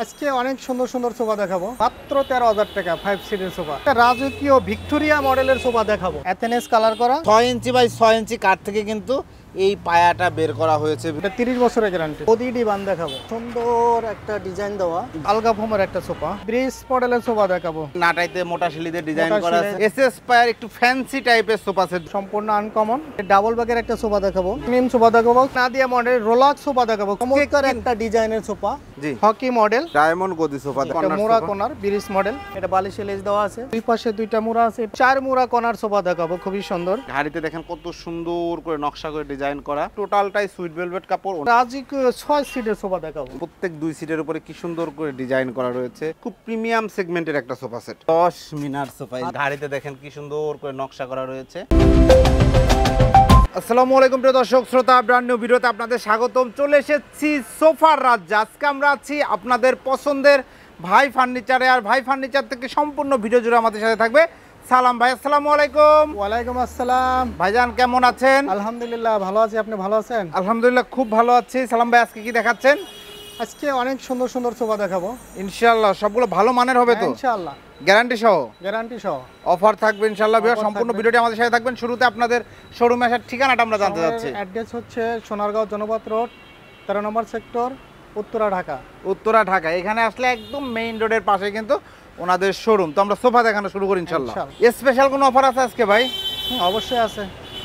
আজকে অনেক সুন্দর সুন্দর সোফা দেখাবো। মাত্র তেরো হাজার টাকা ফাইভ সিটের সোফা। রাজকীয় ভিক্টোরিয়া মডেলের সোফা দেখাবো। অ্যাথেনেস কালার করা। ছয় ইঞ্চি বাই ছয় ইঞ্চি কাঠ থেকে কিন্তু এই পায়াটা বের করা হয়েছে। এটা তিরিশ বছরের গ্যারান্টি ওদি ডিবান দেখাবো। সুন্দর একটা ডিজাইন দেওয়া। আলগা ফোমের একটা সোফা ব্রিজ মডেলের সোফা দেখাবো। নাটাইতে মোটা শিলিতে ডিজাইন করা আছে। এসএস পায়ার একটু ফ্যান্সি টাইপের সোফা সেট সম্পূর্ণ আনকমন ডাবল ব্যাগের একটা সোফা দেখাবো। প্রিমিয়াম সোফা দেখাবো। নাদিয়া মডেল রোলাক সোফা দেখাবো। চমৎকার একটা ডিজাইনের সোফা জি। হকি মডেল ডায়মন্ড গদি সোফা একটা মোড়া কোনার ব্রিজ মডেল এটা বালিশে লেজ দেওয়া আছে। দুই পাশে দুইটা মোড়া আছে। চার মোড়া কোনার সোফা দেখাবো। খুবই সুন্দর। ঘাড়িতে দেখেন কত সুন্দর করে নকশা করে ডিজাইন করা। টোটালটাই সুইট ভেলভেট কাপড়। রাজকীয় ছয় সিটের সোফা দেখাবো। প্রত্যেক দুই সিটের উপরে কি সুন্দর করে ডিজাইন করা রয়েছে। খুব প্রিমিয়াম সেগমেন্টের একটা সোফা সেট। দশ মিনার সোফা। ঘাড়িতে দেখেন কি সুন্দর করে নকশা করা রয়েছে। আসসালামু আলাইকুম প্রিয় দর্শক শ্রোতা ব্র্যান্ড নিউ ভিডিওতে আপনাদের স্বাগতম। চলে এসেছি সোফার রাজ্যে। আজকে আমরা আছি আপনাদের পছন্দের ভাই ফার্নিচারে আর ভাই ফার্নিচার থেকে সম্পূর্ণ ভিডিও জুড়ে আমাদের সাথে থাকবে সালাম ভাই আসসালামু আলাইকুম। ওয়ালাইকুম আসসালাম। ভাইজান কেমন আছেন? আলহামদুলিল্লাহ ভালো আছি। আপনি ভালো আছেন? আলহামদুলিল্লাহ খুব ভালো আছি। সালাম ভাই আজকে কি দেখাচ্ছেন? আজকে অনেক সুন্দর সুন্দর সোফা দেখাবো। ইনশাআল্লাহ সবগুলো ভালো মানের হবে তো? ইনশাআল্লাহ। গ্যারান্টি সহ? গ্যারান্টি সহ। অফার থাকবে ইনশাআল্লাহ Offer সম্পূর্ণ। ভিডিওটি আমাদের সাথে থাকবেন। শুরুতে আপনাদের শোরুমে আসার ঠিকানাটা আমরা জানতে চাচ্ছি। অ্যাড্রেস হচ্ছে সোনারগাঁও জনপথ রোড তেরো নম্বর সেক্টর উত্তরা ঢাকা। উত্তরা ঢাকা। এখানে আসলে একদম মেইন রোডের পাশে কিন্তু ওনাদের শোরুম তো আমরা সোফা দেখানো শুরু করি ইনশাআল্লাহ। ইনশাআল্লাহ। স্পেশাল কোনো অফার আছে আজকে ভাই? অবশ্যই আছে।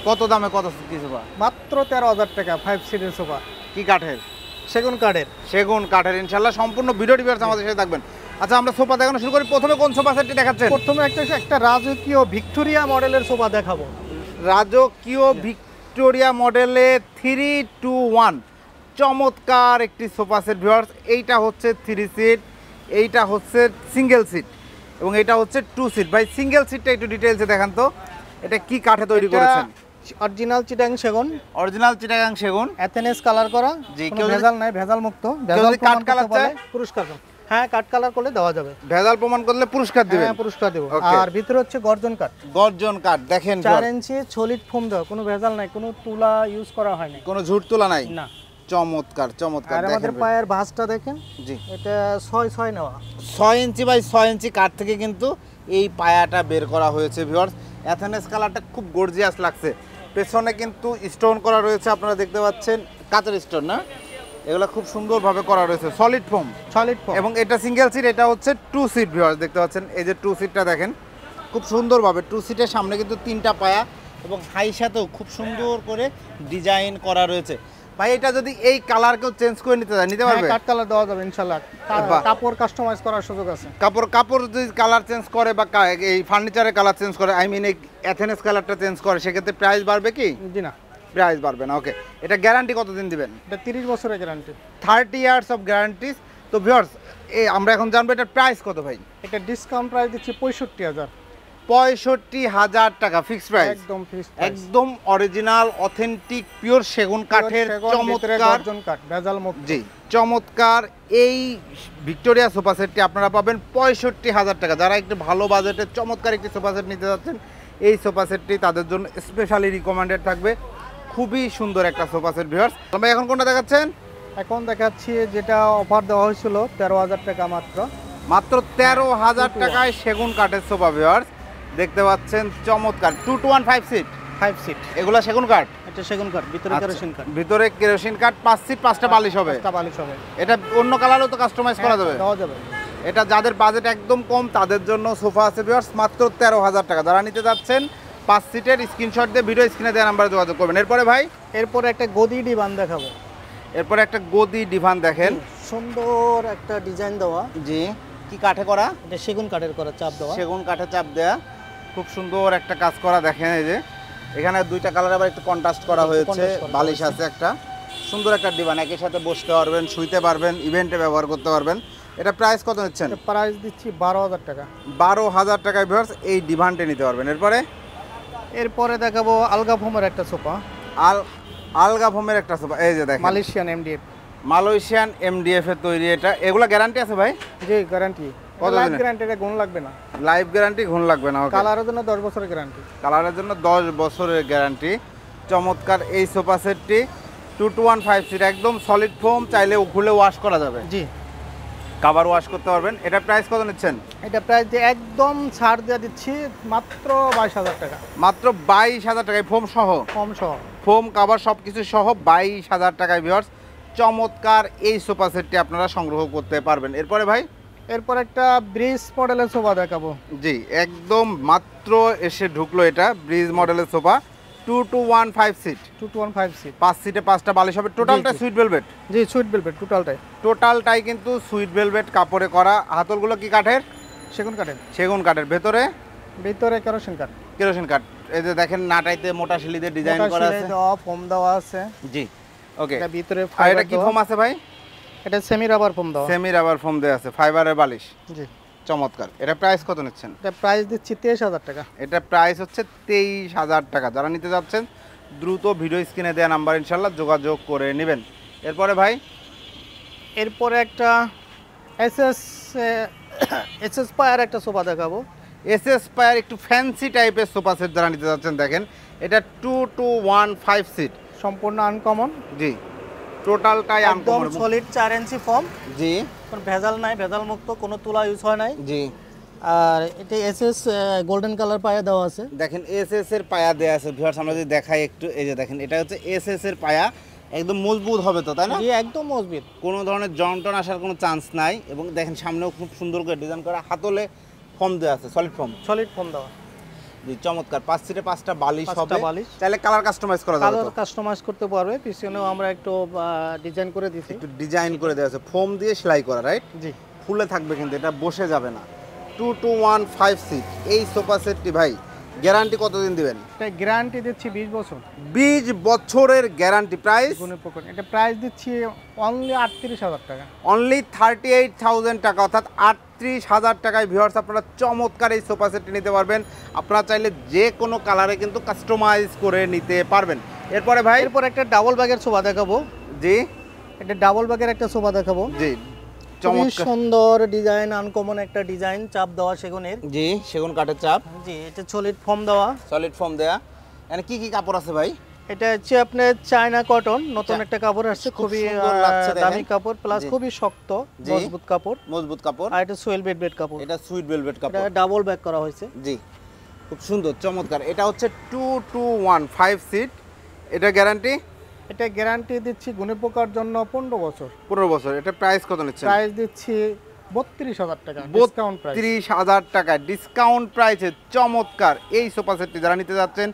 কত দামে কত সোফা? মাত্র তেরো হাজার টাকা ফাইভ সিটের সোফা। কি কাঠের? সেগুন কাঠের। সেগুন কাঠের ইনশাআল্লাহ। সম্পূর্ণ ভিডিওটি আমাদের সাথে থাকবেন। আচ্ছা আমরা সোফা দেখানো শুরু করি। প্রথমে কোন সোফা সেটটি দেখাচ্ছেন? প্রথমে একটা একটা রাজকীয় ভিক্টোরিয়া মডেলের সোফা দেখাবো। রাজকীয় ভিক্টোরিয়া মডেলে থ্রি টু ওয়ান চমৎকার একটি সোফা সেট ভিউয়ার্স। এইটা হচ্ছে থ্রি সিট এইটা হচ্ছে সিঙ্গেল সিট এবং এটা হচ্ছে টু সিট ভাই সিঙ্গেল সিটটা একটু ডিটেলসে দেখান তো এটা কি কাঠে তৈরি করেছেন? অরিজিনাল চিটাং সেগুন। অরিজিনাল চিটাগাং সেগুন। অ্যাথেনেস কালার করা জি, কেউ ভেজাল নাই ভেজাল মুক্ত। ভেজাল প্রমাণ কালার চায়? পুরস্কার হ্যাঁ কাঠ কালার করলে দেওয়া যাবে। ভেজাল প্রমাণ করলে পুরস্কার দিবেন। হ্যাঁ পুরস্কার দেবো. আর ভিতরে হচ্ছে গর্জন কাঠ। গর্জন কাঠ দেখেন চার viewers, ইঞ্চি সলিড ফোম দেওয়া কোনো ভেজাল নাই কোনো তুলা ইউজ করা হয়নি কোনো ঝুট তোলা নাই? না। চমৎকার চমৎকার আমাদের পায়ের ভাঁজটা দেখেন। জি। এটা ছয় ছয় নেওয়া। ছয় ইঞ্চি বাই ছয় ইঞ্চি কাঠ থেকে কিন্তু এই পায়াটা বের করা হয়েছে ভিউয়ার্স অ্যাথেনেস কালারটা খুব গর্জিয়াস লাগছে। পেছনে কিন্তু স্টোন করা রয়েছে আপনারা দেখতে পাচ্ছেন। কাঁচের স্টোন না? এগুলো খুব সুন্দরভাবে করা রয়েছে। সলিড ফোম সলিড ফোম এবং এটা সিঙ্গেল সিট এটা হচ্ছে টু সিট ভিউয়ার্স দেখতে পাচ্ছেন? এই যে টু সিটটা দেখেন খুব সুন্দরভাবে টু সিটের সামনে কিন্তু তিনটা পায়া এবং হাই সাথেও খুব সুন্দর করে ডিজাইন করা রয়েছে। ভাই এটা যদি এই কালার কেউ চেঞ্জ করে নিতে চায় নিতে পারবে? কাঠ কালার দেওয়া যাবে ইনশাল্লাহ কা- কাপড় কাস্টমাইজ করার সুযোগ আছে। কাপড় কাপড় যদি কালার চেঞ্জ করে বা এই ফার্নিচারের কালার চেঞ্জ করে আই মিন এই অ্যাথেনেস কালারটা চেঞ্জ করে সেক্ষেত্রে প্রাইস বাড়বে কি? জি না। প্রাইস বাড়বে না ওকে এটা গ্যারান্টি কতদিন দিবেন? এটা তিরিশ বছরের guarantee thirty years of guarantee তো ভিউয়ার্স এই আমরা এখন জানব এটার প্রাইস কত ভাই? এটা ডিসকাউন্ট প্রাইস দিচ্ছি পঁয়ষট্টি হাজার। পঁয়ষট্টি হাজার টাকা ফিক্সড প্রাইস একদম একদম অরিজিনাল অথেন্টিক পিওর সেগুন কাঠের চমৎকার। ভেজাল মুক্ত। জি চমৎকার। এই ভিক্টোরিয়া সোফা সেটটি আপনারা পাবেন পঁয়ষট্টি হাজার টাকা। যারা একটু ভালো বাজেটের চমৎকার একটি সোফা সেট নিতে যাচ্ছেন এই সোফা সেটটি তাদের জন্য স্পেশালি রিকমেন্ডেড থাকবে। খুবই সুন্দর একটা সোফা সেট ভিউয়ার্স তবে এখন কোনটা দেখাচ্ছেন? এখন দেখাচ্ছি যেটা অফার দেওয়া হয়েছিল তেরো হাজার টাকা মাত্র। মাত্র তেরো হাজার টাকায় সেগুন কাঠের সোফা ভিউয়ার্স দেখতে পাচ্ছেন চমৎকার। Two two one five seat five seat এগুলা সেগুন কাঠ এটা সেগুন কাঠ ভিতরে আচ্ছা, কেরোসিন কাঠ ভিতরে কেরোসিন কাঠ পাঁচ সিট পাঁচটা বালিশ হবে। পাঁচটা বালিশ হবে। এটা অন্য কালারও তো কাস্টমাইজ করা হ্যাঁ, যাবে। দেওয়া যাবে। এটা যাদের বাজেট একদম কম তাদের জন্য সোফা আছে ভিউয়ার্স মাত্র তেরো হাজার টাকা। যারা নিতে যাচ্ছেন পাঁচ সিটের স্ক্রিনশট দিয়ে ভিডিও স্ক্রিনে দেওয়া নাম্বারে যোগাযোগ করবেন। এরপরে ভাই? এরপরে একটা গদি ডিবান দেখাবো। এরপরে একটা গদি ডিভান দেখেন। সুন্দর একটা ডিজাইন দেওয়া। জি। কি কাঠে করা? এটা সেগুন কাঠের করা চাপ দেওয়া। সেগুন কাঠে চাপ দেয়া। খুব সুন্দর একটা কাজ করা দেখেন এই যে। এখানে দুইটা কালার আবার একটু কন্ট্রাস্ট করা হয়েছে। বালিশ আছে একটা। সুন্দর একটা ডিভান একই সাথে বসতে পারবেন শুইতে পারবেন ইভেন্টে ব্যবহার করতে পারবেন। এটা প্রাইস কত নিচ্ছেন? প্রাইস দিচ্ছি বারো হাজার টাকা। বারো হাজার টাকায় ভিউয়ার্স এই ডিভানটি নিতে পারবেন। এরপরে? এরপরে দেখাবো আলগা ফোমের একটা সোফা। আল আলগা ফোমের একটা সোফা। এই যে দেখেন। মালয়েশিয়ান এমডিএফ মালয়েশিয়ান এমডিএফ এর তৈরি এটা। এগুলা গ্যারান্টি আছে ভাই? জি গ্যারান্টি লাইফ? গ্যারান্টি এটা গুণ লাগবে না। লাইফ গ্যারান্টি ঘুণ লাগবে না কালারের জন্য দশ বছরের গ্যারান্টি। কালারের জন্য দশ বছরের গ্যারান্টি। চমৎকার এই সোফা সেটটি সিট একদম সলিড ফোম চাইলে খুলে ওয়াশ করা যাবে। জি। কাভার ওয়াশ করতে পারবেন। এটা প্রাইস কত নিচ্ছেন? এটা প্রাইস একদম ছাড় দিয়ে দিচ্ছি মাত্র বাইশ হাজার টাকা। মাত্র বাইশ হাজার টাকায় ফোম সহ? সহ। ফোম কাভার সব কিছু সহ বাইশ হাজার টাকায় ভিওর্স চমৎকার এই সোফা সেটটি আপনারা সংগ্রহ করতে পারবেন। এরপরে ভাই? এরপর একটা ব্রিজ মডেলের সোফা দেখাবো। জি একদম মাত্র এসে ঢুকলো এটা ব্রিজ মডেলের sofa two two one five seat two two one five seat পাঁচ সিটে পাঁচটা বালিশ হবে। টোটালটা সুইট ভেলভেট জি সুইট বেলভেট টোটালটাই টোটালটাই কিন্তু সুইট ভেলভেট কাপড়ে করা। হাতলগুলো কি কাঠের? সেগুন কাঠের। সেগুন কাঠের। ভেতরে? ভিতরে কেরোসিন কাঠ কেরোসিন কাঠ এই যে দেখেন নাটাইতে মোটা শিলিতে ডিজাইন করা আছে। দেওয়া ফোম দেওয়া আছে। জি ওকে এটা ভিতরে আর এটা কি ফোম আছে ভাই? এটা সেমি রাবার ফোম দেওয়া। সেমি রাবার ফোম দেওয়া আছে ফাইবারের বালিশ। জি। চমৎকার। এটা প্রাইস কত নিচ্ছেন? এটা প্রাইস দিচ্ছি তেইশ হাজার টাকা। এটা প্রাইস হচ্ছে তেইশ হাজার টাকা। যারা নিতে যাচ্ছেন দ্রুত ভিডিও স্ক্রিনে দেওয়া নাম্বার ইনশাল্লাহ যোগাযোগ করে নেবেন। এরপরে ভাই? এরপরে একটা এসএস এসএস পায়ার একটা সোফা দেখাবো। এস এস পায়ার একটু ফ্যান্সি টাইপের সোফা সেট যারা নিতে যাচ্ছেন দেখেন। এটা two two one five seat সম্পূর্ণ আনকমন জি। টোটালটাই একদম সলিড চার ইঞ্চি ফর্ম জি। কোনো ভেজাল নাই ভেজাল মুক্ত কোনো তুলা ইউজ হয় নাই। জি। আর এটা এসএস গোল্ডেন কালার পায়া দেওয়া আছে। দেখেন এস এস এর পায়া দেয়া আছে। ভিউয়ার্স আমরা যদি দেখাই একটু এই যে দেখেন এটা হচ্ছে এস এস এর পায়া। একদম মজবুত হবে তো তাই না? জি একদম মজবুত। কোনো ধরনের জন্টন আসার কোনো চান্স নাই। এবং দেখেন সামনেও খুব সুন্দর করে ডিজাইন করা হাতলে ফর্ম দেওয়া আছে সলিড ফর্ম সলিড ফর্ম দেওয়া। জি চমৎকার। পাঁচ সিটে পাঁচটা বালিশ হবে। বালিশ। তাহলে কালার কাস্টমাইজ করা যাবে কালার কাস্টমাইজ করতে পারবে পিছনেও আমরা একটু ডিজাইন করে দিয়েছি একটু ডিজাইন করে দেওয়া আছে। ফোম দিয়ে সেলাই করা রাইট জি। ফুলে থাকবে কিন্তু এটা বসে যাবে না। Two two one five seat এই সোফা সেটটি ভাই গ্যারান্টি কতদিন দিবেন? এটা গ্যারান্টি দিচ্ছি বিশ বছর। বিশ বছরের গ্যারান্টি প্রাইস? গুণে পকট এটা প্রাইস দিচ্ছি অনলি আটত্রিশ হাজার টাকা। অনলি থার্টি এইট থাউজেন্ড টাকা অর্থাৎ আটত্রিশ হাজার টাকায় ভিউয়ার্স আপনারা চমৎকার এই সোফা সেটটি নিতে পারবেন। আপনারা চাইলে যে কোনো কালারে কিন্তু কাস্টমাইজ করে নিতে পারবেন। এরপরে ভাই? এরপর একটা ডাবল ব্যাগের সোফা দেখাবো। জি। এটা ডাবল ব্যাগের একটা সোফা দেখাবো। জি। খুবই সুন্দর ডিজাইন আনকমন একটা ডিজাইন চাপ দেওয়া সেগুনের। জি সেগুন কাঠের চাপ। জি এটা সলিড ফর্ম দেওয়া। সলিড ফর্ম দেয়া। এখানে কি কি কাপড় আছে ভাই? এটা হচ্ছে আপনার চায়না কটন নতুন একটা কাপড় আসছে খুবই। দামি কাপড় প্লাস খুবই শক্ত। মজবুত কাপড়। মজবুত কাপড়। আর এটা সোয়েল বেড কাপড়। এটা সুইট ভেলভেট এটা কাপড় ডাবল ব্যাগ করা হয়েছে। জি। খুব সুন্দর চমৎকার। এটা হচ্ছে two two one five seat এটা গ্যারান্টি এটা গ্যারান্টি দিচ্ছি গুণে পোকার জন্য পনেরো বছর। পনেরো বছর এটা প্রাইস কত নিচ্ছেন? প্রাইস দিচ্ছি বত্রিশ হাজার টাকা ডিসকাউন্ট প্রাইস হাজার টাকা ডিসকাউন্ট প্রাইসে চমৎকার এই সোফা সেটটি যারা নিতে যাচ্ছেন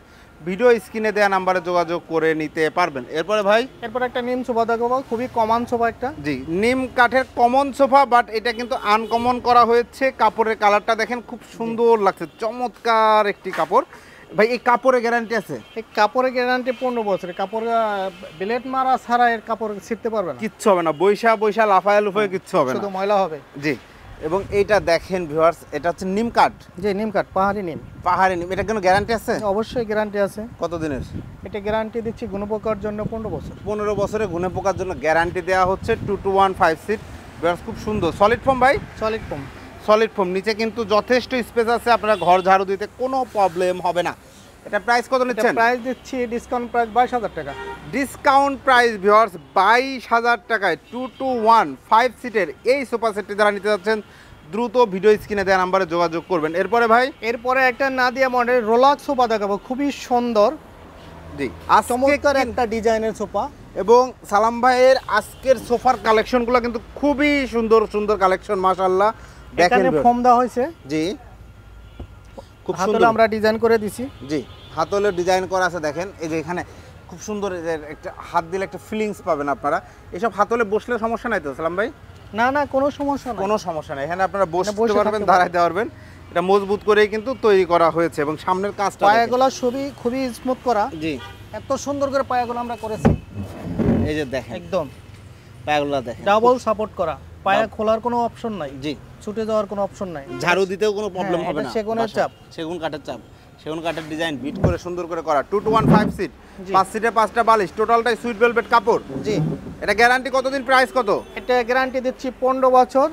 ভিডিও স্ক্রিনে দেওয়া নাম্বারে যোগাযোগ করে নিতে পারবেন। এরপরে ভাই? এরপর একটা নিম সোফা দেখাবো খুবই কমান সোফা একটা। জি নিম কাঠের কমন সোফা বাট এটা কিন্তু আনকমন করা হয়েছে। কাপড়ের কালারটা দেখেন খুব সুন্দর লাগছে চমৎকার একটি কাপড়। ভাই এই কাপড়ের গ্যারান্টি আছে? এই কাপড়ের গ্যারান্টি পনেরো বছর কাপড় ব্লেড মারা ছাড়া এর কাপড় ছিঁড়তে পারবে না। কিচ্ছু হবে না। বৈশা বৈশা লাফায় লুফায় কিচ্ছু হবে না। শুধু ময়লা হবে। জি। এবং এইটা দেখেন ভিউয়ার্স এটা হচ্ছে নিম কাঠ। যে নিম কাঠ পাহাড়ি নিম। পাহাড়ি নিম এটা কোনো গ্যারান্টি আছে? অবশ্যই গ্যারান্টি আছে। কত দিনের এটা গ্যারান্টি দিচ্ছি গুণপোকার জন্য পনেরো বছর। পনেরো বছরে গুনে পোকার জন্য গ্যারান্টি দেওয়া হচ্ছে two two one five seat viewers খুব সুন্দর। সলিড ফর্ম ভাই? সলিড ফোম সলিড ফর্ম নিচে কিন্তু যথেষ্ট স্পেস আছে আপনারা ঘর ঝাড়ু দিতে কোনো প্রবলেম হবে না। এটা প্রাইস কত নিচ্ছেন? প্রাইস দিচ্ছি ডিসকাউন্ট প্রাইস বাইশ হাজার টাকা। ডিসকাউন্ট প্রাইস ভিউয়ার্স বাইশ হাজার টাকায় টু টু ওয়ান ফাইভ সিটের এই সোফা সেটটি যারা নিতে যাচ্ছেন দ্রুত ভিডিও স্ক্রিনে দেওয়া নাম্বারে যোগাযোগ করবেন। এরপরে ভাই? এরপরে একটা না নাদিয়া মডেল রোলাক্স সোফা দেখাবো খুবই সুন্দর। জি। চমৎকার একটা ডিজাইনের সোফা এবং সালাম ভাইয়ের আজকের সোফার কালেকশনগুলো কিন্তু খুবই সুন্দর সুন্দর কালেকশন দেখেন এখানে। ফোম দেওয়া হয়েছে। জি। খুব সুন্দর। আমরা ডিজাইন করে দিছি। জি হাতলে ডিজাইন করা আছে দেখেন। এই যে এখানে খুব সুন্দর একটা হাত দিলে একটা ফিলিংস পাবেন আপনারা। এসব হাতলে বসলে সমস্যা নাই তো সালাম ভাই? না না কোনো সমস্যা না কোনো সমস্যা নেই। এখানে আপনারা বসতে পারবেন দাঁড়াইতে পারবেন। এটা মজবুত করেই কিন্তু তৈরি করা হয়েছে এবং সামনের কাজটা। পায়াগুলো খুবই খুবই স্মুথ করা। জি। এত সুন্দর করে পায়াগুলো আমরা করেছি। এই যে দেখেন। একদম। পায়াগুলো দেখেন। ডাবল সাপোর্ট করা। পায়া খোলার কোনো অপশন নাই। জি। ছুটে যাওয়ার কোনো অপশন নাই। ঝাড়ু দিতেও কোনো প্রবলেম হ্যাঁ, হবে না। সেগুনের। চাপ। সেগুন কাঠের চাপ। সেগুন কাঠের ডিজাইন বিট করে সুন্দর করে করা। Two two one five seat পাঁচ সিটে পাঁচটা বালিশ। টোটালটাই সুইট ভেলভেট কাপড়। জি। এটা গ্যারান্টি কতদিন প্রাইস কত? এটা গ্যারান্টি দিচ্ছি পনেরো বছর।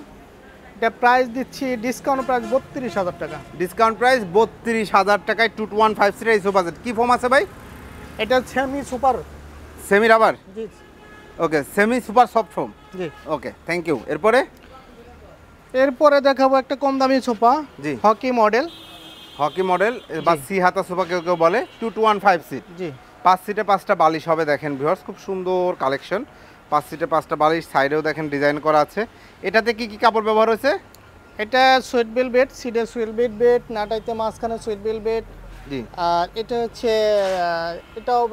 এটা প্রাইস দিচ্ছি ডিসকাউন্ট প্রাইস বত্রিশ হাজার টাকা। ডিসকাউন্ট প্রাইস বত্রিশ হাজার টাকায় টু টু ওয়ান ফাইভ সিটের এই সোফা সেট কি ফোম আছে ভাই? এটা semi super semi rubber G. Okay semi super soft foam G. Okay thank you এরপরে? এরপরে দেখাবো একটা কম দামি সোফা জি। Hockey model. হকি মডেল বা সি হাতা সোফা কেউ কেউ বলে two two one five seat. জি। পাঁচ সিটে পাঁচটা বালিশ হবে দেখেন ভিউয়ার্স খুব সুন্দর কালেকশন পাঁচ সিটে পাঁচটা বালিশ সাইডেও দেখেন ডিজাইন করা আছে। এটাতে কি কি কাপড় ব্যবহার হয়েছে? এটা সুইট বিল বেড সিডের সুইট বিল বেড নাটাইতে মাঝখানে সুইট বিল বেড জি। আর এটা হচ্ছে এটাও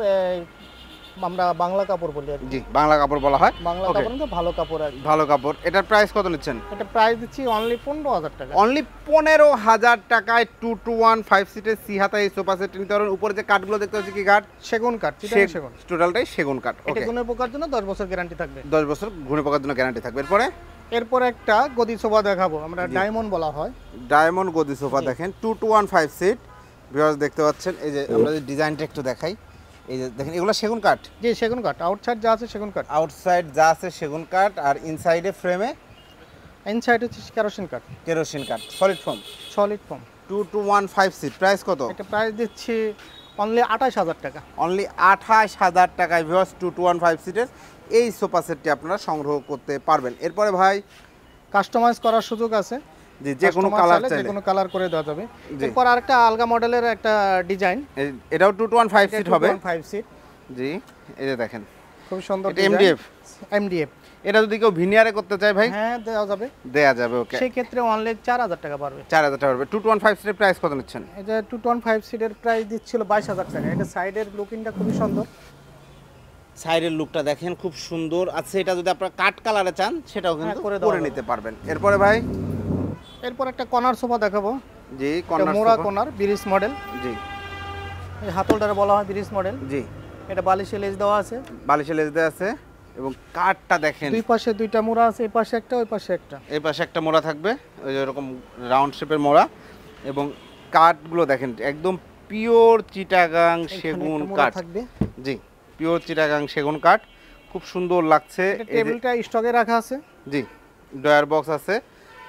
আমরা বাংলা কাপড় বলি আর জি বাংলা কাপড় বলা হয়। বাংলা কাপড় না ভালো কাপড় আর ভালো কাপড়। এটার প্রাইস কত নিচ্ছেন? এটা প্রাইস দিচ্ছি অনলি পনেরো হাজার টাকা। অনলি পনেরো হাজার টাকায় টু টু ওয়ান ফাইভ সিটের সি হাতা এই সোফা সেট নিতে পারবেন। উপরে যে কাঠগুলো দেখতে হচ্ছে কি কাঠ সেগুন কাঠ সেগুন। টোটালটাই সেগুন কাঠ এটা গুণের পোকার জন্য দশ বছর গ্যারান্টি থাকবে। দশ বছর ঘুরে পোকার জন্য গ্যারান্টি থাকবে। এরপরে? এরপর একটা গদি সোফা দেখাবো আমরা ডায়মন্ড বলা হয়। ডায়মন্ড গদি সোফা দেখেন two two one five seat viewers দেখতে পাচ্ছেন এই যে আমরা যে ডিজাইনটা একটু দেখাই। এই যে দেখেন এগুলো সেগুন কাঠ? জি সেগুন কাঠ। আউটসাইড যা আছে সেগুন কাঠ। আউটসাইড যা আছে সেগুন কাঠ আর ইনসাইডে ফ্রেমে ইনসাইড হচ্ছে কেরোসিন কাঠ। কেরোসিন কাঠ solid foam solid foam two two one five seat price কত? এটা প্রাইস দিচ্ছি অনলি আঠাশ হাজার টাকা। অনলি আঠাশ হাজার টাকায় viewers two two one five সিটের এই সোফা সেটটি আপনারা সংগ্রহ করতে পারবেন। এরপরে ভাই? কাস্টমাইজ করার সুযোগ আছে। যে যে কোনো কালার চাইলে যে কোনো কালার করে দেওয়া যাবে। এরপর আরেকটা আলগা মডেলের একটা ডিজাইন এটাও two two one five seat হবে। ফাইভ সিট জি এই যে দেখেন। খুব সুন্দর এমডিএফ এমডিএফ এটা যদি কেউ ভিনিয়ারে করতে চায় ভাই? হ্যাঁ দেওয়া যাবে। দেয়া যাবে ওকে সেই ক্ষেত্রে অনলি চার হাজার টাকা পারবে চার হাজার টাকা টু টু ওয়ান ফাইভ সিটের প্রাইস কত নিচ্ছেন? এটা টু টোয়েন্টি ফাইভ সিটের প্রাইস দিচ্ছিল বাইশ হাজার টাকা। এটা সাইডের লুকিংটা খুবই সুন্দর। সাইডের লুকটা দেখেন খুব সুন্দর। আছে এটা যদি আপনারা কাট কালারে চান সেটাও কিন্তু হ্যাঁ, করে দেওয়া নিতে পারবেন। এরপরে ভাই? এরপর একটা কর্নার সোফা দেখাবো। জি কর্নার মোড়া সোফা। Corner bridge model. জি। এই হাতলটারে বলা হয় ব্রিজ মডেল। জি। এটা বালিশে লেজ দেওয়া আছে। বালিশে লেজ দেওয়া আছে এবং কাঠটা দেখেন। দুই পাশে দুইটা মোড়া আছে এই পাশে একটা ওই পাশে একটা। এই পাশে একটা মোড়া থাকবে ওই যে এরকম রাউন্ড শেপের মোড়া। এবং কাঠগুলো দেখেন একদম পিওর চিটাগাং সেগুন কাঠ। থাকবে। জি পিওর চিটাগাং সেগুন কাঠ। খুব সুন্দর লাগছে। টেবিলটা স্টকে রাখা আছে। জি ডয়ার বক্স আছে।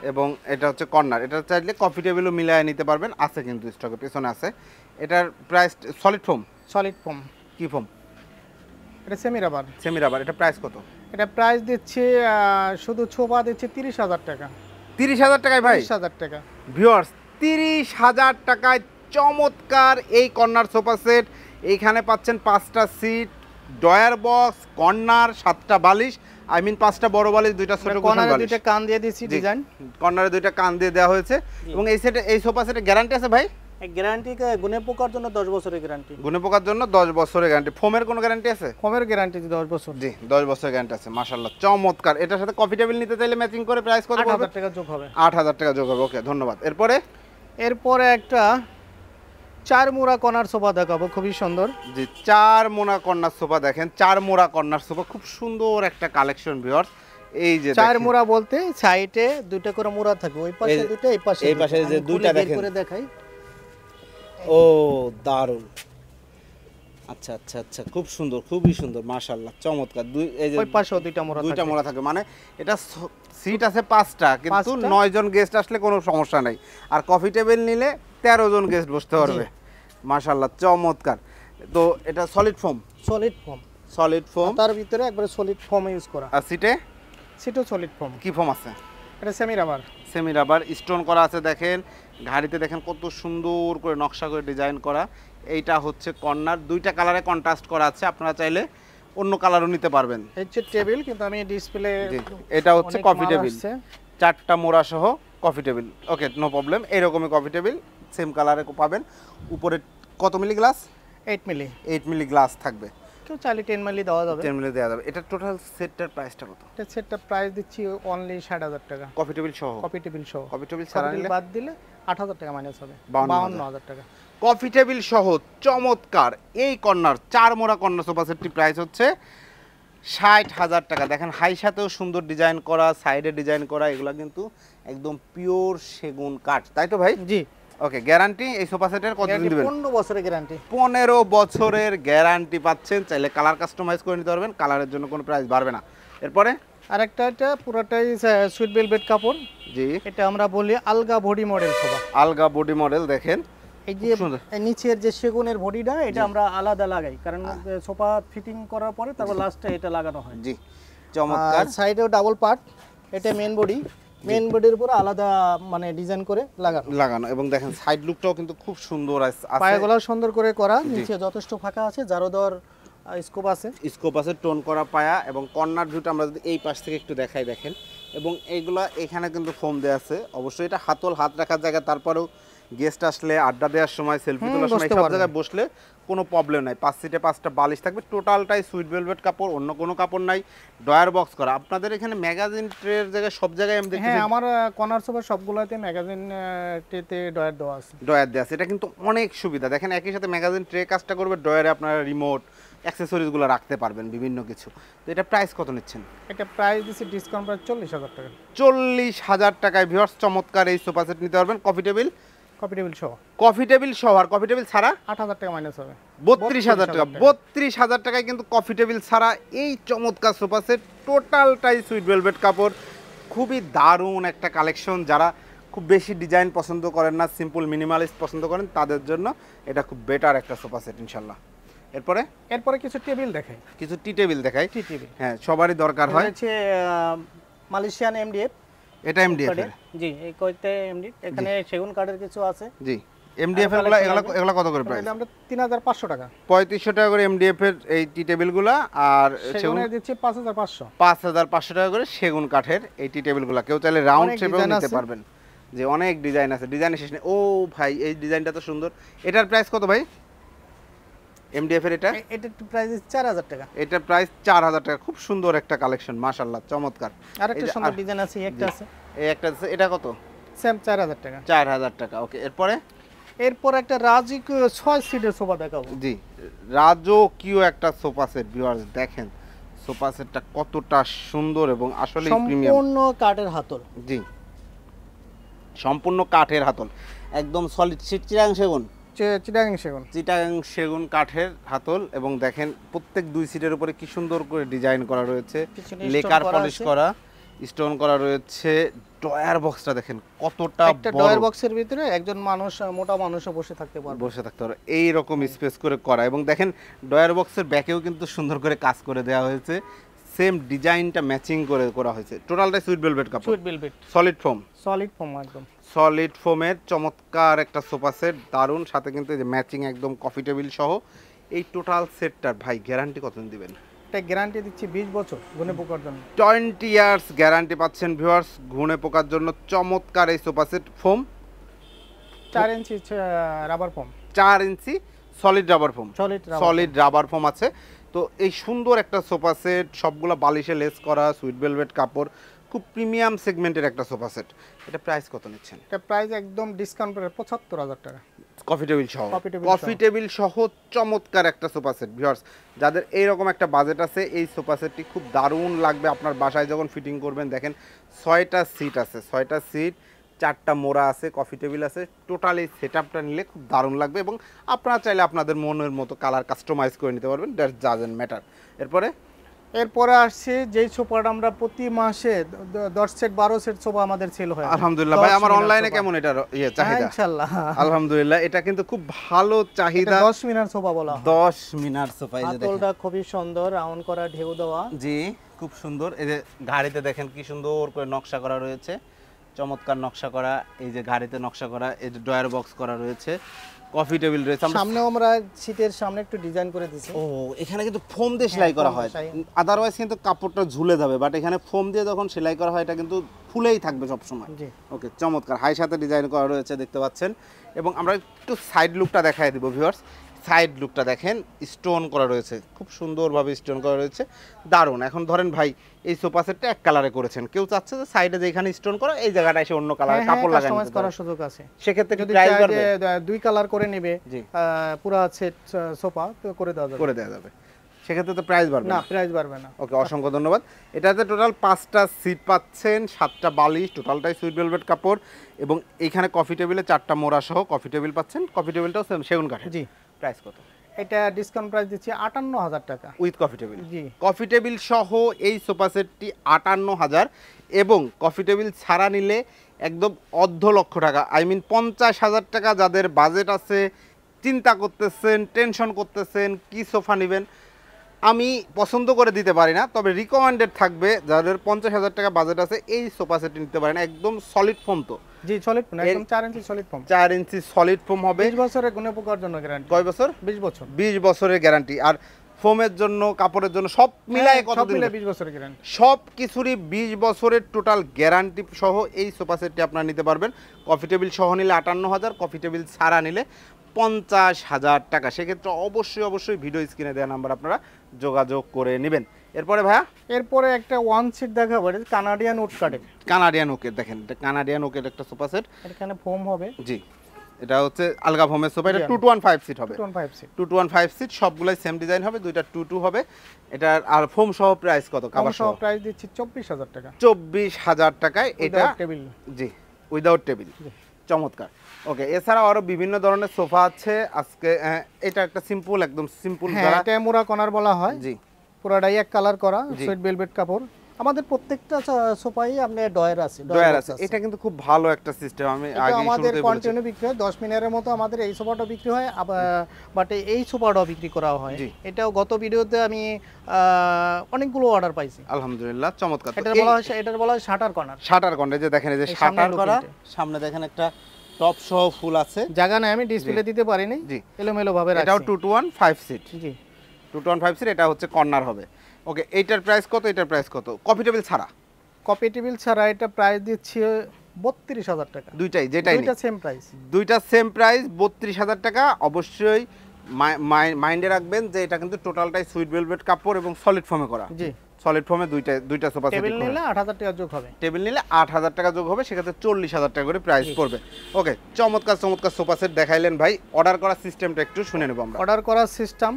এবং এটা হচ্ছে কর্নার। এটা চাইলে কফি টেবিলও মিলায় নিতে পারবেন। আছে কিন্তু স্টকে পেছনে আছে। এটার price solid foam solid foam কি ফোম এটা সেমি রাবার সেমি রাবার এটা প্রাইস কত? এটা প্রাইস দিচ্ছে শুধু ছোপা দিচ্ছে তিরিশ হাজার টাকা। তিরিশ হাজার টাকায় ভাই? তিরিশ হাজার টাকা। ভিউয়ার্স তিরিশ হাজার টাকায় চমৎকার এই কর্নার সোফা সেট এইখানে পাচ্ছেন পাঁচটা সিট ডয়ার বক্স কর্নার সাতটা বালিশ। আই মিন পাঁচটা বড় বালিশ দুইটা ছোট কর্নারে দুইটা কান দিয়ে দিচ্ছি জি। ডিজাইন কর্নারে দুইটা কান দিয়ে দেওয়া হয়েছে। এবং এই সেটে এই সোফা সেটে গ্যারান্টি আছে ভাই? গ্যারান্টি গুনে পোকার জন্য দশ বছরের গ্যারান্টি গুনে পোকার জন্য দশ বছরের গ্যারান্টি ফোমের কোনো গ্যারান্টি আছে? ফোমের গ্যারান্টি দশ বছর। জি দশ বছরের গ্যারান্টি আছে মাশাল্লাহ চমৎকার। এটার সাথে কফি টেবিল নিতে চাইলে ম্যাচিং করে প্রাইস কত পড়বে? হাজার টাকা যোগ হবে। আট হাজার টাকা যোগ হবে ওকে ধন্যবাদ। এরপরে? এরপরে একটা চার মুড়া কর্নার সোফা দেখাবো খুবই সুন্দর। জি চার মোনা কর্নার সোফা দেখেন চার মোড়া কর্নার সোফা খুব সুন্দর একটা কালেকশন ভিউয়ার্স এই যে চার। মুড়া বলতে সাইডে দুইটা করে মুড়া থাকবে ওই পাশে দুইটা এই পাশে এই পাশে যে দুইটা দেখেন। করে দেখাই। ও দারুণ। আচ্ছা আচ্ছা আচ্ছা খুব সুন্দর খুবই সুন্দর মাশাল্লাহ চমৎকার। দুই এই যে ওই পাশেও দুইটা মুড়া দুইটা মোড়া থাকে মানে এটা সিট আছে পাঁচটা কিন্তু। নয় জন গেস্ট আসলে কোনো সমস্যা নাই। আর কফি টেবিল নিলে তেরো জন গেস্ট বসতে পারবে। মাশাল্লাহ চমৎকার। তো এটা solid foam solid foam solid foam তার ভিতরে একবারে সলিড ফর্ম ইউজ করা। আর সিটে সেটাও সলিড ফর্ম কি ফোম আছে? এটা semi rubber semi rubber stone করা আছে দেখেন। ঘাড়িতে দেখেন কত সুন্দর করে নকশা করে ডিজাইন করা। এইটা হচ্ছে কর্নার দুইটা কালারে কন্ট্রাস্ট করা আছে। আপনারা চাইলে অন্য কালারও নিতে পারবেন। হচ্ছে টেবিল কিন্তু আমি ডিসপ্লে এটা হচ্ছে কফি টেবিল চারটা মোড়া সহ coffee table okay no problem এইরকমই কফি টেবিল সেম কালারে পাবেন। উপরে কত milli glass eight milli eight milli glass থাকবে। কেউ চাইলে টেন মিলি দেওয়া যাবে। টেন মিলি দেওয়া যাবে। এটা টোটাল সেটটার প্রাইসটা কত? এটা সেটটা প্রাইস দিচ্ছি অনলি ষাট হাজার টাকা। কফি টেবিল সহ? কপি টেবিল সহ। কফি টেবিল ছাড়া বাদ দিলে আট হাজার টাকা মাইনাস হবে। বাউন্ন হাজার টাকা। কফি টেবিল সহ চমৎকার এই কর্নার চার মোড়া কর্নার সোফা সেটটি প্রাইস হচ্ছে ষাট হাজার টাকা। দেখেন হাই সাথেও সুন্দর ডিজাইন করা সাইডে ডিজাইন করা এগুলো কিন্তু একদম পিওর সেগুন কাঠ। তাই তো ভাই? জি। ওকে গ্যারান্টি এই সোফা সেটের কতদিন দিবেন? পনেরো বছরের গ্যারান্টি পনেরো বছরের গ্যারান্টি পাচ্ছেন। চাইলে কালার কাস্টমাইজ করে নিতে পারবেন কালারের জন্য কোনো প্রাইস বাড়বে না। এরপরে? আর একটা এটা পুরোটাই সুইট বেলভেট কাপড়। জি। এটা আমরা বলি আলগা বডি মডেল সোফা। আলগা বডি মডেল দেখেন। এই যে নিচের যে সেগুনের বডিটা এটা আমরা আলাদা লাগাই কারণ সোফা ফিটিং করার পরে তারপর লাস্টে এটা লাগানো হয়। জি চমৎকার। সাইডেও ডাবল পার্ট এটা মেন বডি মেইন বডির উপর আলাদা মানে ডিজাইন করে লাগানো। লাগানো এবং দেখেন সাইড লুকটাও কিন্তু খুব সুন্দর আছে। পায়েগুলো সুন্দর করে করা নিচে যথেষ্ট ফাঁকা আছে যারও দর স্কোপ আছে। স্কোপ আছে টোন করা পায়া এবং কর্নার ভিউটা আমরা যদি এই পাশ থেকে একটু দেখাই দেখেন। এবং এইগুলা এখানে কিন্তু ফোম দেওয়া আছে। অবশ্যই এটা হাতল হাত রাখার জায়গা তারপরেও গেস্ট আসলে আড্ডা দেওয়ার সময় সেলফি তোলার সময় সব জায়গায় বসলে কোনো প্রবলেম নাই। পাঁচ সিটে পাঁচটা বালিশ থাকবে টোটালটাই সুইট ভেলভেট কাপড় অন্য কোনো কাপড় নাই ডয়ার বক্স করা। আপনাদের এখানে ম্যাগাজিন ট্রের জায়গায় সব জায়গায় আমি দেখছি হ্যাঁ আমার কর্নার সোফার সবগুলোতে ম্যাগাজিন টেতে ডয়ার দেওয়া আছে। ডয়ার দেওয়া আছে। এটা কিন্তু অনেক সুবিধা। দেখেন একই সাথে ম্যাগাজিন ট্রে কাজটা করবে ডয়ারে আপনারা রিমোট অ্যাক্সেসরিজগুলো রাখতে পারবেন বিভিন্ন কিছু। তো এটা প্রাইস কত নিচ্ছেন? এটা প্রাইস দিচ্ছে ডিসকাউন্ট প্রাইস চল্লিশ হাজার টাকা। চল্লিশ হাজার টাকায়। ভিউয়ার্স চমৎকার এই সোফা সেট নিতে পারবেন। কফি টেবিল কপি টেবিল সহ। কফি টেবিল সহ আর কফি টেবিল ছাড়া আট হাজার টাকা মাইনাস হবে। বত্রিশ হাজার টাকা বত্রিশ হাজার টাকায় কিন্তু কফি টেবিল ছাড়া এই চমৎকার সোফা সেট টোটালটাই সুইট ভেলভেট কাপড়। খুবই দারুণ একটা কালেকশন যারা খুব বেশি ডিজাইন পছন্দ করেন না সিম্পল মিনিমালিস্ট পছন্দ করেন তাদের জন্য এটা খুব বেটার একটা সোফা সেট ইনশাল্লাহ। এরপরে? এরপরে কিছু টেবিল দেখাই। কিছু টি টেবিল দেখাই। টি টেবিল হ্যাঁ সবারই দরকার হয়। হচ্ছে মালয়েশিয়ান এমডিএফ এটা এমডিএফ এর? জি এই কয়েকটা এমডি এখানে সেগুন কার্ডের কিছু আছে। জি এমডিএফ এরগুলা এগুলা এগুলা কত করে প্রাইস আমরা তিন হাজার পাঁচশো টাকা। পঁয়ত্রিশশো টাকা করে এমডিএফ এর এই টি টেবিলগুলা আর সেগুন সেগুনের দিচ্ছি পাঁচ হাজার পাঁচশো। পাঁচ হাজার পাঁচশো টাকা করে সেগুন কাঠের এই টি টেবিলগুলা কেউ চাইলে রাউন্ড শেপেও নিতে পারবেন। যে অনেক ডিজাইন আছে। ডিজাইন শেষ নেই। ও ভাই এই ডিজাইনটা তো সুন্দর। এটার প্রাইস কত ভাই? এমডিএফ এর এটা? এটা প্রাইস চার হাজার টাকা। এটার প্রাইস চার হাজার টাকা। খুব সুন্দর একটা কালেকশন মাশাল্লাহ চমৎকার। আর একটা সুন্দর ডিজাইন আছে একটা আছে। এই একটা আছে, এটা কত? সেম চার হাজার টাকা। চার হাজার টাকা ওকে। এরপরে? এরপর একটা রাজকীয় ছয় সিটের সোফা দেখাবো। জি রাজকীয় একটা সোফা সেট ভিউয়ার্স দেখেন সোফা সেটটা কতটা সুন্দর এবং আসলে প্রিমিয়াম সম্পূর্ণ কাঠের হাতল। জি সম্পূর্ণ কাঠের হাতল একদম সলিড সিট চিরাং সেগুন। চিটাগাং সেগুন। চিটাং সেগুন কাঠের হাতল এবং দেখেন প্রত্যেক দুই সিটের উপরে কি সুন্দর করে ডিজাইন করা রয়েছে। লেকার পলিশ করা স্টোন করা রয়েছে। ডয়ার বক্সটা দেখেন কতটা একটা ডয়ার বক্সের ভিতরে একজন মানুষ মোটা মানুষও বসে থাকতে পারবে। বসে থাকতে পারে এই রকম স্পেস করে করা এবং দেখেন ডয়ার বক্সের ব্যাকেও কিন্তু সুন্দর করে কাজ করে দেওয়া হয়েছে। সেম ডিজাইনটা ম্যাচিং করে করা হয়েছে। টোটালটাই সুইট ভেলভেট কাপড়। Sweet velvet solid foam solid foam একদম। সলিড ফোমের চমৎকার একটা সোফা সেট দারুণ। সাথে কিন্তু যে ম্যাচিং একদম কফি টেবিল সহ। এই টোটাল সেটটার ভাই গ্যারান্টি কত দিবেন? এটা গ্যারান্টি দিচ্ছি বিশ বছর গুনে পোকার জন্য। টোয়েন্টি ইয়ার্স গ্যারান্টি পাচ্ছেন ভিউয়ার্স ঘুণে পোকার জন্য। চমৎকার এই সোফা সেট ফোম চার ইঞ্চি রাবার ফোম চার inch solid rubber foam solid solid rubber foam আছে। তো এই সুন্দর একটা সোফা সেট সবগুলো বালিশে লেস করা সুইট ভেলভেট কাপড়। খুব প্রিমিয়াম সেগমেন্টের একটা সোফা সেট। এটা প্রাইস কত নিচ্ছেন? এটা প্রাইস একদম ডিসকাউন্ট করে পঁচাত্তর হাজার টাকা। কফি টেবিল সহ। কফি। টেবিল সহ। চমৎকার একটা সোফা সেট ভিউয়ার্স যাদের এইরকম একটা বাজেট আছে এই সোফা সেটটি খুব দারুণ লাগবে আপনার বাসায় যখন ফিটিং করবেন। দেখেন ছয়টা সিট আছে। ছয়টা সিট চারটা মোড়া আছে কফি টেবিল আছে। টোটাল এই সেট আপটা নিলে খুব দারুণ লাগবে এবং আপনারা চাইলে আপনাদের মনের মতো কালার কাস্টমাইজ করে নিতে পারবেন। দ্যাট ডাজেন্ট ম্যাটার এরপরে এরপরে আসছে যেই সোফাটা আমরা প্রতি মাসে দ- দ- দশ সেট বারো সেট সোফা আমাদের সেল হয় আলহামদুলিল্লাহ ভাই আমার অনলাইনে কেমন এটা ইয়ে চাহিদা? ইনশাল্লাহ। আলহামদুলিল্লাহ এটা কিন্তু খুব ভালো চাহিদা। দশ মিনার সোফা বলা হয়। দশ মিনার সোফা এই যে দেখেন। হাতলটা খুবই সুন্দর রাউন্ড করা ঢেউ দেওয়া। জি খুব সুন্দর। এই যে গাড়িতে দেখেন কি সুন্দর করে নকশা করা রয়েছে। চমৎকার নকশা করা এই যে গাড়িতে নকশা করা এই যে ডয়ার বক্স করা রয়েছে। কফি টেবিল রয়েছে। সামনে সামনেও আমরা শীতের সামনে একটু ডিজাইন করে দিয়েছি ও এখানে কিন্তু ফোম দিয়ে সেলাই করা হয়। আদারওয়াইজ কিন্তু কাপড়টা ঝুলে যাবে। বাট এখানে ফোম দিয়ে যখন সেলাই করা হয় এটা কিন্তু ফুলেই থাকবে সব সময় জি। ওকে চমৎকার। হাই সাথে ডিজাইন করা রয়েছে দেখতে পাচ্ছেন। এবং আমরা একটু সাইড লুকটা দেখাই দিব ভিউয়ার্স সাইড লুকটা দেখেন স্টোন করা রয়েছে। খুব সুন্দরভাবে স্টোন করা রয়েছে। দারুণ। এখন ধরেন ভাই এই সোফা সেটটা এক কালারে করেছেন। কেউ চাচ্ছে যে সাইডে যেখানে স্টোন করা এই জায়গাটা এসে অন্য কালারে কাপড় লাগানো করার সুযোগ আছে। সেক্ষেত্রে যদি যে, আহ, দুই কালার করে নেবে পুরা সেট সোফা করে দেওয়া যাবে। করে দেওয়া যাবে। সেক্ষেত্রে তো প্রাইস বাড়বে না প্রাইস বাড়বে না। ওকে অসংখ্য ধন্যবাদ। এটাতে টোটাল পাঁচটা সিট পাচ্ছেন সাতটা বালিশ টোটালটাই সুইট ভেলভেট কাপড় এবং এখানে কফি টেবিলে চারটা মোড়া সহ কফি টেবিল পাচ্ছেন। কফি টেবিলটাও সেগুন কাঠের। জি। প্রাইস কত? এটা ডিসকাউন্ট প্রাইস দিচ্ছি আটান্ন হাজার টাকা। উইথ কফি টেবিল জি। কফি টেবিল সহ এই সোফা সেটটি আটান্ন হাজার এবং কফি টেবিল ছাড়া নিলে একদম অর্ধ লক্ষ টাকা। আই মিন পঞ্চাশ হাজার টাকা যাদের বাজেট আছে চিন্তা করতেছেন টেনশন করতেছেন কি সোফা নেবেন? আমি পছন্দ করে দিতে পারি না তবে রিকমেন্ডেড থাকবে যাদের পঞ্চাশ হাজার টাকা বাজেট আছে এই সোফা সেট নিতে পারেন। একদম সলিড ফোম তো। জি সলিড ফোন একদম এর- চার ইঞ্চি সলিড ফোন চার ইঞ্চি সলিড ফোম হবে। বিশ বছরের গুণে পোকার জন্য গ্যারান্টি কয় বছর? বিশ বছর। বিশ বছরের গ্যারান্টি আর ফোমের জন্য কাপড়ের জন্য সব মিলায় কত মিলে বিশ বছরের গ্যারান্টি সব কিছুরই বিশ বছরের টোটাল গ্যারান্টি সহ এই সোফা সেটটি আপনারা নিতে পারবেন। কফি টেবিল সহ নিলে আটান্ন হাজার কফি টেবিল ছাড়া নিলে পঞ্চাশ হাজার টাকা। সেক্ষেত্রে অবশ্যই অবশ্যই ভিডিও স্ক্রিনে দেওয়া নাম্বার আপনারা যোগাযোগ করে নেবেন। এরপরে ভাইয়া? এরপরে একটা ওয়ান সিট দেখাবো এটা কানাডিয়ান উড কাটের কানাডিয়ান ওকের দেখেন এটা কানাডিয়ান ওকের একটা সোফা সেট এখানে ফোম হবে। জি এটা হচ্ছে আলগা ফোমের সোফা এটা two two one five seat হবে। Two five seat two one five seat সবগুলোই সেম ডিজাইন হবে দুইটা টু টু হবে। এটার আর ফোম সহ প্রাইস কত কাবার সহ প্রাইস দিচ্ছি চব্বিশ হাজার টাকা। চব্বিশ হাজার টাকায় এটা টেবিল জি উইদাউট টেবিল। চমৎকার। ওকে এছাড়া আরও বিভিন্ন ধরনের সোফা আছে। আজকে এটা একটা সিম্পল একদম সিম্পল হ্যাঁ এটা মুরা কনার বলা হয়। জি। পুরাটাই এক কালার করা। সুইট ভেলভেট কাপড়। আমাদের প্রত্যেকটা সোফাই আপনি ডয়ের আছে ডয়ার আছে। এটা কিন্তু খুব ভালো একটা সিস্টেম আমি এটা আগে আমাদের কন্টিনিউ বিক্রি হয় দশ মিনিটের মতো আমাদের এই সোফাটা বিক্রি হয় বাট এই সোফাটাও বিক্রি করা হয়। এটাও গত ভিডিওতে আমি অনেকগুলো অর্ডার পাইছি। আলহামদুলিল্লাহ চমৎকার। এটা বলা হয় এটার বলা হয় শাটার কর্নার। শাটার কন্ডে যে দেখেন এই যে শাটার করা সামনে দেখেন একটা টপ সহ ফুল আছে। জায়গা নাই আমি ডিসপ্লে দিতে পারিনি। জি। এলোমেলো ভাবে এটাও রাখছি। Two two one five seat জি। Two two one five seat এটা হচ্ছে কর্নার হবে। ওকে এইটার প্রাইস কত? এটার প্রাইস কত? কফি টেবিল ছাড়া? কপি টেবিল ছাড়া এটা প্রাইস দিচ্ছি বত্রিশ হাজার টাকা। দুইটাই যেটাই। দুইটা সেম প্রাইস দুইটা সেম প্রাইস বত্রিশ হাজার টাকা। অবশ্যই মাইন্ডে রাখবেন যে এটা কিন্তু টোটালটাই সুইট ভেলভেট কাপড় এবং সলিড ফর্মে করা। জি। সলিড ফর্মে দুইটা দুইটা সোফা সেট টেবিল নিলে আট হাজার টাকা যোগ হবে। টেবিল নিলে আট হাজার টাকা যোগ হবে সেক্ষেত্রে চল্লিশ হাজার টাকা করে প্রাইস পড়বে। ওকে চমৎকার চমৎকার সোফা সেট দেখাইলেন ভাই। অর্ডার করার সিস্টেমটা একটু শুনে নেব আমরা। অর্ডার করার সিস্টেম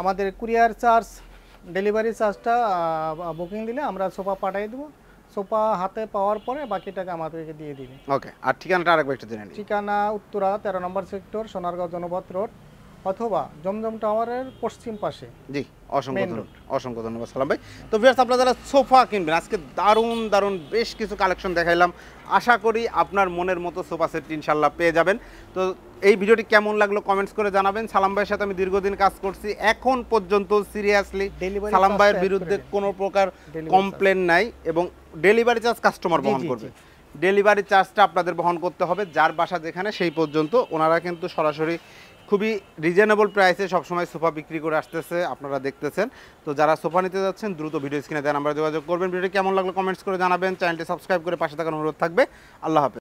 আমাদের কুরিয়ার চার্জ ডেলিভারি চার্জটা বুকিং দিলে আমরা সোফা পাঠিয়ে দেবো। সোফা হাতে পাওয়ার পরে বাকি টাকা আমাদেরকে দিয়ে দিবে। ওকে আর ঠিকানাটা আরেকবার একটু জেনে নিই। ঠিকানা উত্তরা তেরো number sector Sonargaon Janapath road অথবা জমজম টাওয়ারের পশ্চিম পাশে। জি অসংখ্য ধন্যবাদ অসংখ্য ধন্যবাদ সালাম ভাই। তো ভিউয়ার্স আপনারা যারা সোফা কিনবেন আজকে দারুণ দারুণ বেশ কিছু কালেকশন দেখাইলাম। আশা করি আপনার মনের মতো সোফা সেট ইনশাল্লাহ পেয়ে যাবেন। তো এই ভিডিওটি কেমন লাগল কমেন্টস করে জানাবেন। সালাম ভাইয়ের সাথে আমি দীর্ঘদিন কাজ করছি। এখন পর্যন্ত সিরিয়াসলি সালাম ভাইয়ের বিরুদ্ধে কোনো প্রকার কমপ্লেন নাই এবং ডেলিভারি চার্জ কাস্টমার বহন করবে। ডেলিভারি চার্জটা আপনাদের বহন করতে হবে যার বাসা যেখানে সেই পর্যন্ত। ওনারা কিন্তু সরাসরি খুবই রিজনেবল প্রাইসে সবসময় সোফা বিক্রি করে আসতেছে আপনারা দেখতেছেন। তো যারা সোফা নিতে যাচ্ছেন দ্রুত ভিডিও স্ক্রিনে দেন আমরা যোগাযোগ করবেন। ভিডিও কেমন লাগল কমেন্টস করে জানাবেন। চ্যানেলটি সাবস্ক্রাইব করে পাশে থাকার অনুরোধ থাকবে। আল্লাহ হাফেজ।